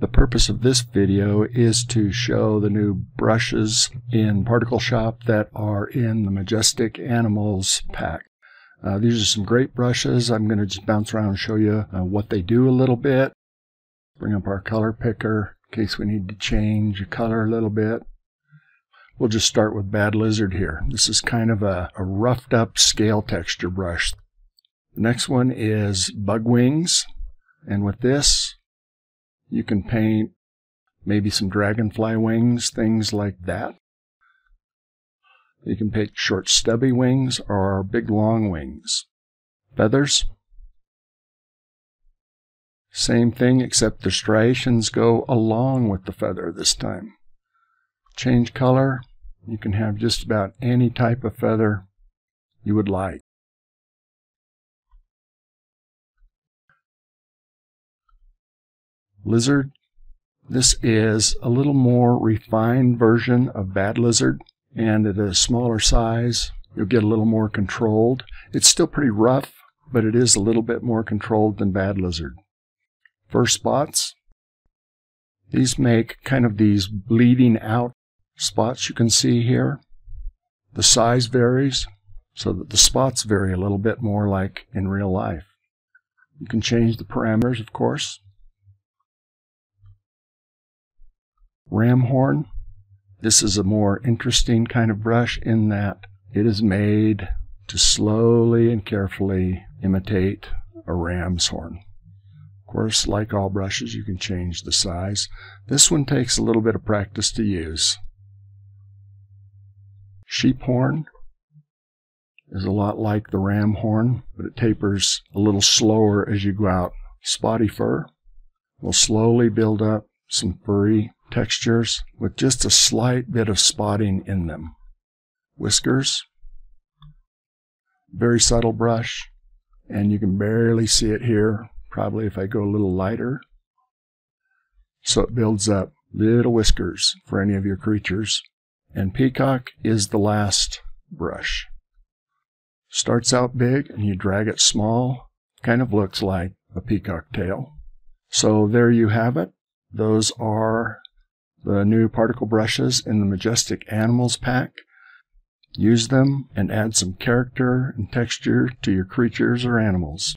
The purpose of this video is to show the new brushes in Particle Shop that are in the Majestic Animals pack. Uh, these are some great brushes. I'm going to just bounce around and show you uh, what they do a little bit. Bring up our color picker in case we need to change a color a little bit. We'll just start with Bad Lizard here. This is kind of a, a roughed up scale texture brush. The next one is Bug Wings. And with this, you can paint maybe some dragonfly wings, things like that. You can paint short stubby wings or big long wings. Feathers. Same thing except the striations go along with the feather this time. Change color. You can have just about any type of feather you would like. Lizard. This is a little more refined version of Bad Lizard, and at a smaller size, you'll get a little more controlled. It's still pretty rough, but it is a little bit more controlled than Bad Lizard. Fur spots. These make kind of these bleeding out spots you can see here. The size varies so that the spots vary a little bit more like in real life. You can change the parameters, of course. Ram horn. This is a more interesting kind of brush in that it is made to slowly and carefully imitate a ram's horn. Of course, like all brushes, you can change the size. This one takes a little bit of practice to use. Sheep horn is a lot like the ram horn, but it tapers a little slower as you go out. Spotty fur will slowly build up some furry textures with just a slight bit of spotting in them. Whiskers, very subtle brush, and you can barely see it here, probably if I go a little lighter. So it builds up little whiskers for any of your creatures. And peacock is the last brush. Starts out big and you drag it small, kind of looks like a peacock tail. So there you have it. Those are the new particle brushes in the Majestic Animals pack. Use them and add some character and texture to your creatures or animals.